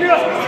Yeah.